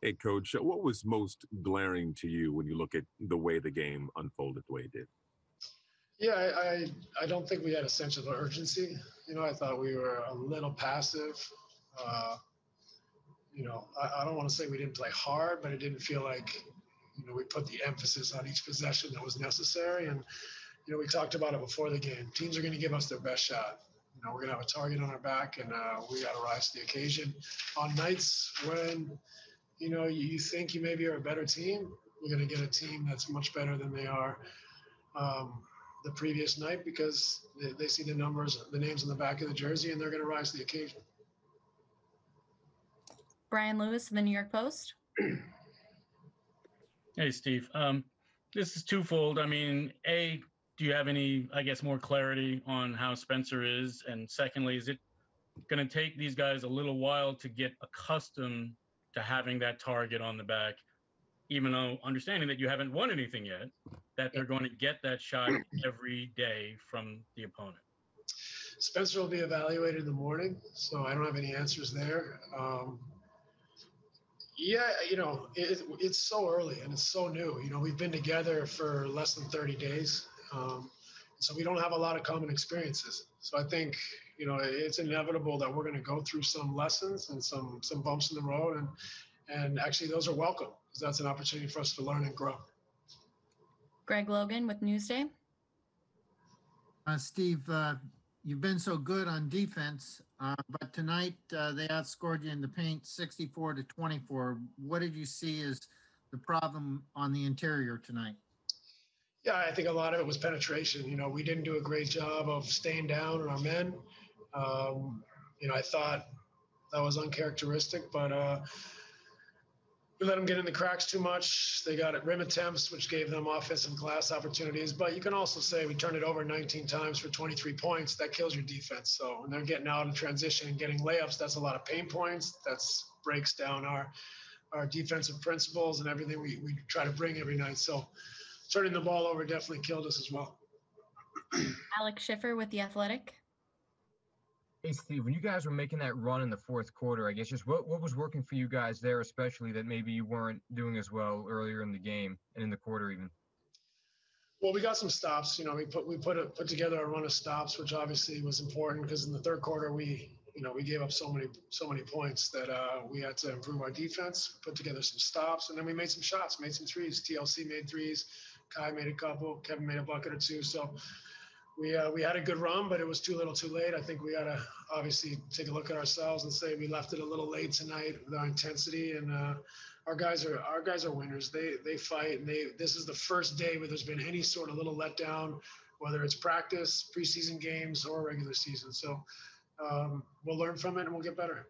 Hey, coach, what was most glaring to you when you look at the way the game unfolded the way it did? Yeah, I, I, I don't think we had a sense of urgency. You know, I thought we were a little passive. Uh, you know, I, I don't want to say we didn't play hard, but it didn't feel like, you know, we put the emphasis on each possession that was necessary. And, you know, we talked about it before the game. Teams are going to give us their best shot. You know, we're going to have a target on our back, and uh, we got to rise to the occasion. On nights when, you know, you think you maybe are a better team, we're going to get a team that's much better than they are um, the previous night because they, they see the numbers, the names on the back of the jersey, and they're going to rise to the occasion. Brian Lewis, of the New York Post. Hey, Steve. Um, this is twofold. I mean, A, do you have any, I guess, more clarity on how Spencer is? And secondly, is it going to take these guys a little while to get accustomed to having that target on the back, even though understanding that you haven't won anything yet, that they're going to get that shot every day from the opponent? Spencer will be evaluated in the morning, so I don't have any answers there. Um, yeah, you know, it, it's so early and it's so new. You know, we've been together for less than 30 days. Um, so we don't have a lot of common experiences. So I think, you know, it's inevitable that we're going to go through some lessons and some some bumps in the road, and and actually those are welcome because that's an opportunity for us to learn and grow. Greg Logan with Newsday. Uh, Steve, uh, you've been so good on defense, uh, but tonight uh, they outscored you in the paint 64 to 24. What did you see as the problem on the interior tonight? Yeah, I think a lot of it was penetration. You know, we didn't do a great job of staying down on our men. Um, you know, I thought that was uncharacteristic, but uh, we let them get in the cracks too much. They got rim attempts, which gave them offensive glass opportunities. But you can also say we turned it over 19 times for 23 points. That kills your defense. So when they're getting out in transition and getting layups, that's a lot of pain points. That breaks down our our defensive principles and everything we, we try to bring every night. So turning the ball over definitely killed us as well. Alex Schiffer with The Athletic. Hey, Steve, when you guys were making that run in the fourth quarter, I guess just what, what was working for you guys there, especially that maybe you weren't doing as well earlier in the game and in the quarter even? Well, we got some stops. You know, we put we put a, put together a run of stops, which obviously was important because in the third quarter we you know we gave up so many so many points that uh, we had to improve our defense. Put together some stops, and then we made some shots, made some threes. TLC made threes, Kai made a couple, Kevin made a bucket or two. So we uh, we had a good run, but it was too little, too late. I think we got to obviously take a look at ourselves and say we left it a little late tonight with our intensity. And uh, our guys are our guys are winners. They they fight, and they this is the first day where there's been any sort of little letdown, whether it's practice, preseason games, or regular season. So um, we'll learn from it and we'll get better.